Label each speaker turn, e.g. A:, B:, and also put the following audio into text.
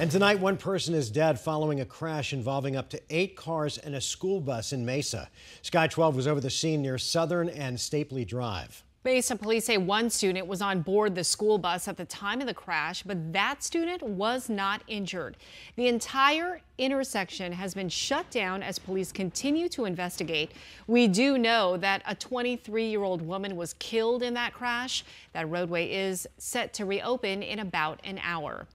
A: And tonight, one person is dead following a crash involving up to eight cars and a school bus in Mesa. Sky 12 was over the scene near Southern and Stapley Drive.
B: Mesa police say one student was on board the school bus at the time of the crash, but that student was not injured. The entire intersection has been shut down as police continue to investigate. We do know that a 23 year old woman was killed in that crash. That roadway is set to reopen in about an hour.